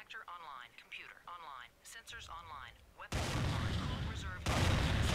Reactor online. Computer online. Sensors online. Weapons online. Cold reserve.